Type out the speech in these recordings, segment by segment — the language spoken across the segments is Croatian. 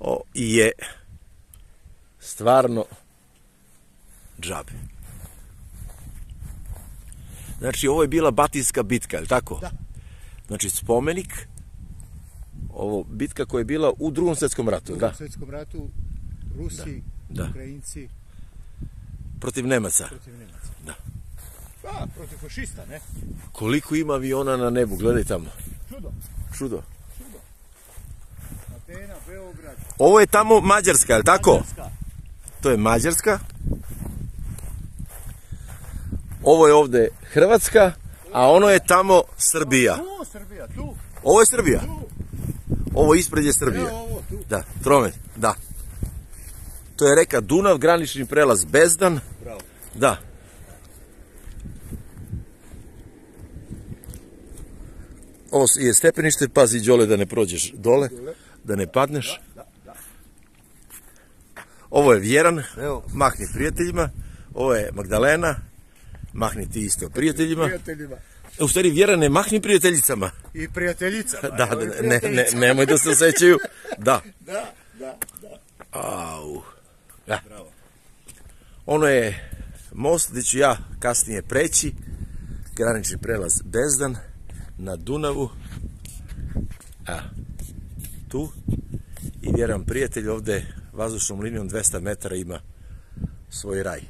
o, je stvarno džabe. Znači, ovo je bila batinska bitka, je li tako? Da. Znači, spomenik, ovo bitka koja je bila u drugom svjetskom ratu, U da? svjetskom ratu Rusi, Da. Ukrajinci Protiv Nemaca. protiv Nemaca. Da. Pa, protiv fašista, ne? Koliko ima aviona na nebu, gledaj tamo. Čudo. Čudo. Ovo je tamo Mađarska, je li tako? Mađarska. To je Mađarska. Ovo je ovdje Hrvatska, a ono je tamo Srbija. Tu, Srbija, tu, Ovo je Srbija. Ovo ispred je Srbija. Da, Tromet, da. To je reka Dunav, granični prelaz Bezdan. Bravo. Da. Ovo je stepenište, pazi Đole da ne prođeš dole, da ne padneš. Ovo je Vjeran, Evo. mahni prijateljima. Ovo je Magdalena, mahni ti isto prijateljima. Prijateljima. E, U stvari Vjerane, mahni prijateljicama. I prijateljica. Da, da, ne, ne, nemoj da se osjećaju. Da. Da, da, da. Au. Da. Bravo. Ono je most gdje ću ja kasnije preći, granični prelaz Bezdan, na Dunavu, a, tu, i vjerujem prijatelj ovdje vazdušnom linijom 200 metara ima svoj raj.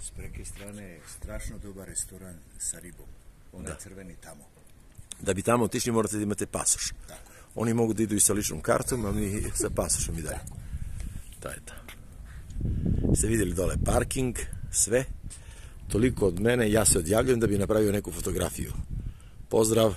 S preke strane je strašno dobar restoran sa ribom. Onaj crveni tamo. Da bi tamo otišli morate da imate pasoš. Oni mogu da idu i sa ličnom kartom, a mi sa pasošom i dalje. To je to. Ste vidjeli dole parking, sve. Toliko od mene, ja se odjavljujem da bi napravio neku fotografiju. Pozdrav!